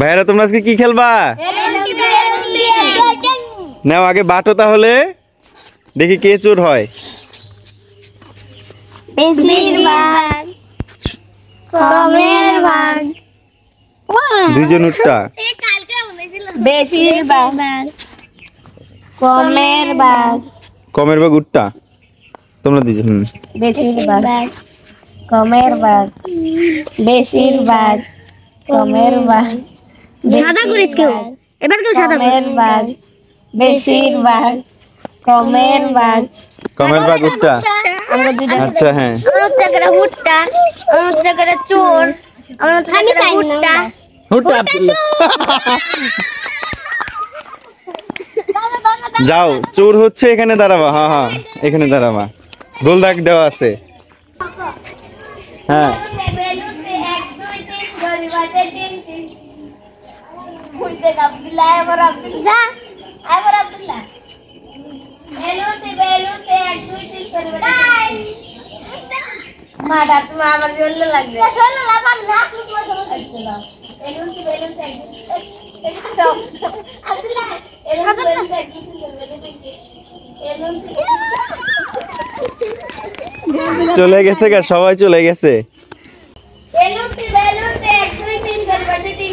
ভাইয়ারা, তোমরা আজকে কি খেলবা? নাও, আগে বাটো তাহলে। দেখি কে চোর হয়। ভাগ উঠটা কমের ভাগ কমের বা গুটটা তোমরা দুইজন, হুম। বেশিরভাগ। কমের ভাগ বেশিরভাগ। কমের ভাগ সাদা করিস কেউ? এবার কেউ সাদা কমের ভাগ বেশিরভাগ কমের ভাগ কমের আচ্ছা হ্যাঁ। আমার হুট্টা হচ্ছে চোর আমার হুট্টা। যাও চোর হচ্ছে এখানে দাঁড়াবা হ্যাঁ হ্যাঁ এখানে দাঁড়াবা। গোল দাগ দেওয়া আছে। হ্যাঁ। যা। মাটা তুমি আমার জন্য লাগবে। চলে গেছে গা সবাই চলে গেছে এলুনতি বেলুনতে এক দুই তিন করে বাজে তিন এলুনতি বেলুনতে এক দুই তিন করে বাজে তিন এলুনতি বেলুনতে এক দুই তিন করে এলুনতি বেলুনতে এক দুই তিন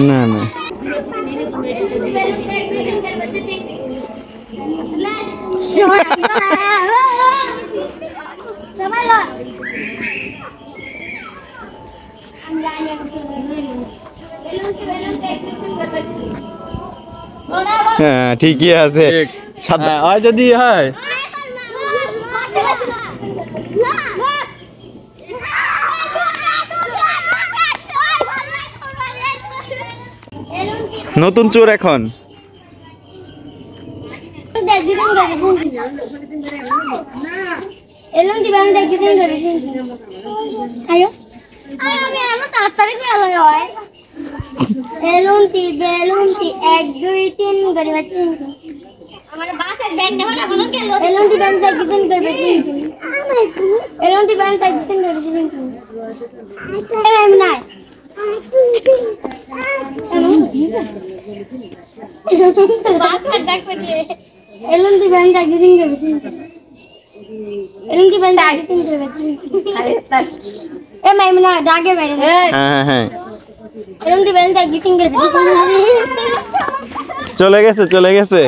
ना ना Sure. হ্যাঁ ঠিকই আছে। হয় যদি হয়। নতুন চোর এখন। এলুন দিবা আমি দেখি। দিন ধরে আয়ো। হয় এলুনটি বেলুনটি এক দুই তিন করে আমার বাসের ব্যাগ নেবার এখনও গেল এলুনটি ব্যাগ দেখি দিন করে বাচ্চা এলুনটি ব্যাগ দেখি দিন করে দিন এম নাই বাসের ব্যাগ পেলে এলুনটি ব্যাগ দেখি দিন করে এলুনটি ব্যাগ দেখি দিন করে বাচ্চা এ মাইমনা ডাকে বাইরে হ্যাঁ হ্যাঁ হ্যাঁ এরকম দিবেন দেখ গিটিং করে চলে গেছে চলে গেছে